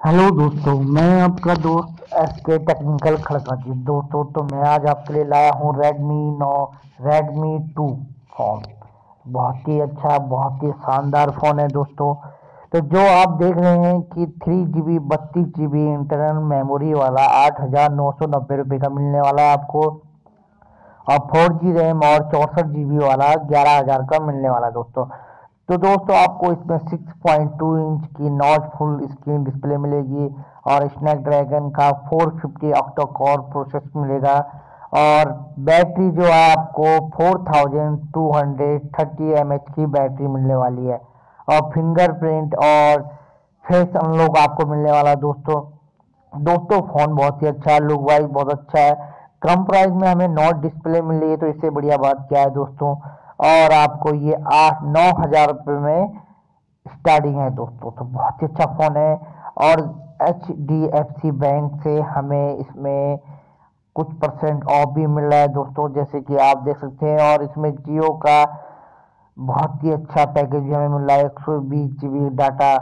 Hello दोस्तों, मैं आपका दोस्त एस के टेक्निकल खड़का जी दोस्तों तो मैं आज आपके लिए लाया हूँ रेडमी नौ रेडमी टू फ़ोन बहुत ही अच्छा बहुत ही शानदार फ़ोन है दोस्तों। तो जो आप देख रहे हैं कि थ्री जी बी बत्तीस जी बी इंटरनल मेमोरी वाला, आठ हज़ार नौ सौ नब्बे रुपये का मिलने वाला है आपको। और फोर जी रैम और चौंसठ जी बी वाला, ग्यारह हज़ार का मिलने वाला दोस्तों। तो दोस्तों, आपको इसमें 6.2 इंच की नॉच फुल स्क्रीन डिस्प्ले मिलेगी और स्नैपड्रैगन का 450 ऑक्टो कोर प्रोसेस मिलेगा और बैटरी जो है आपको 4230 एमएच की बैटरी मिलने वाली है और फिंगरप्रिंट और फेस अनलॉक आपको मिलने वाला दोस्तों। दोस्तों फ़ोन बहुत ही अच्छा है लुक वाइज बहुत अच्छा है। कम प्राइस में हमें नॉट डिस्प्ले मिल रही है तो इससे बढ़िया बात क्या है दोस्तों? और आपको ये आठ, नौ हज़ार रुपये में स्टार्टिंग है दोस्तों तो बहुत ही अच्छा फ़ोन है। और H D F C bank से हमें इसमें कुछ परसेंट ऑफ़ भी मिल रहा है दोस्तों, जैसे कि आप देख सकते हैं। और इसमें जियो का बहुत ही अच्छा पैकेज भी हमें मिल रहा है, एक सौ बीस जी बी डाटा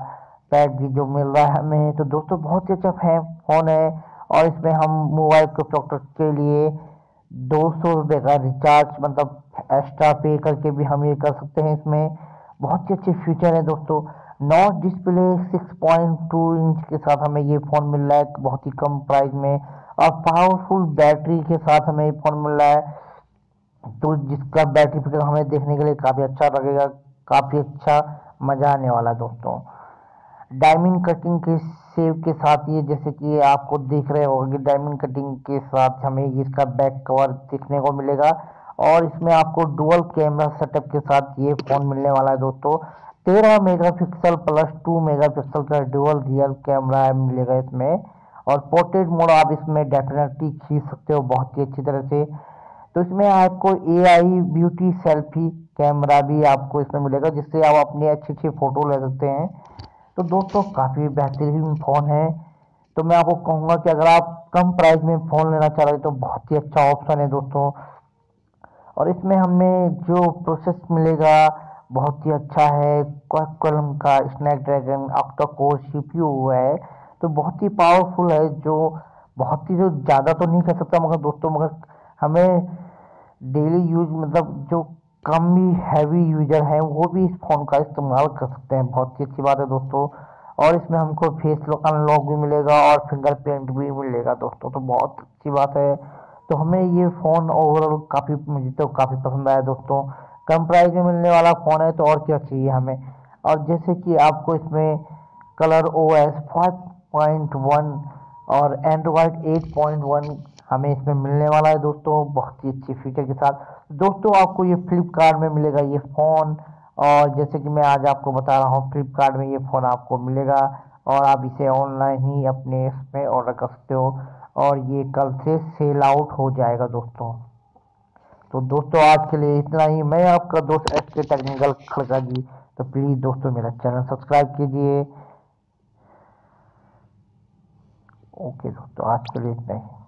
पैक भी जो मिल रहा है हमें। तो दोस्तों, बहुत ही अच्छा फ़ोन है। और इसमें हम मोबाइल के प्रोडक्ट के लिए दो सौ रुपये का रिचार्ज मतलब एक्स्ट्रा पे करके भी हम ये कर सकते हैं इसमें। बहुत ही अच्छे फीचर हैं दोस्तों। नॉट डिस्प्ले 6.2 इंच के साथ हमें ये फ़ोन मिल रहा है बहुत ही कम प्राइस में। और पावरफुल बैटरी के साथ हमें ये फ़ोन मिल रहा है। तो जिसका बैटरी फिकर हमें देखने के लिए काफ़ी अच्छा लगेगा, काफ़ी अच्छा मज़ा आने वाला दोस्तों। डायमंड कटिंग के सेव के साथ ये जैसे कि आपको देख रहे होंगे डायमंड कटिंग के साथ हमें इसका बैक कवर देखने को मिलेगा। और इसमें आपको डुअल कैमरा सेटअप के साथ ये फ़ोन मिलने वाला है दोस्तों। तेरह मेगापिक्सल प्लस टू मेगापिक्सल का डुअल रियल कैमरा मिलेगा इसमें। और पोर्ट्रेट मोड आप इसमें डेफिनेटली खींच सकते हो बहुत ही अच्छी तरह से। तो इसमें आपको A I beauty selfie camera भी आपको इसमें मिलेगा, जिससे आप अपनी अच्छी अच्छी फ़ोटो ले सकते हैं। तो दोस्तों, काफ़ी बेहतरीन फ़ोन है। तो मैं आपको कहूँगा कि अगर आप कम प्राइस में फ़ोन लेना चाह रहे तो बहुत ही अच्छा ऑप्शन है दोस्तों। और इसमें हमें जो प्रोसेस मिलेगा, बहुत ही अच्छा है। कलम का स्नैपड्रैगन ऑक्टोकोर सीपीयू है। तो बहुत ही पावरफुल है, जो बहुत ही जो ज़्यादा तो नहीं कर सकता, मगर दोस्तों, मगर हमें डेली यूज़ मतलब जो कम भी हैवी यूज़र हैं, वो भी इस फ़ोन का इस्तेमाल कर सकते हैं। बहुत ही अच्छी बात है दोस्तों। और इसमें हमको फेस लॉक अनलॉक भी मिलेगा और फिंगरप्रिंट भी मिलेगा दोस्तों तो बहुत अच्छी बात है। तो हमें ये फ़ोन ओवरऑल काफ़ी, मुझे तो काफ़ी पसंद आया दोस्तों। कम प्राइस में मिलने वाला फ़ोन है तो और क्या चाहिए हमें? और जैसे कि आपको इसमें colour O S five point one और एंड्रॉयड एट पॉइंट वन हमें इसमें मिलने वाला है दोस्तों, बहुत ही अच्छी फीचर के साथ। दोस्तों, आपको ये फ्लिपकार्ट में मिलेगा ये फ़ोन और जैसे कि मैं आज आपको बता रहा हूँ फ्लिपकार्ट में ये फ़ोन आपको मिलेगा, और आप इसे ऑनलाइन ही अपने इसमें ऑर्डर कर सकते हो, और ये कल से सेल आउट हो जाएगा दोस्तों। तो दोस्तों, आज के लिए इतना ही। मैं आपका दोस्त एस के टेक्निकल खड़का जी। तो प्लीज़ दोस्तों, मेरा चैनल सब्सक्राइब कीजिए। ओके दोस्तों, आज के लिए इतना ही।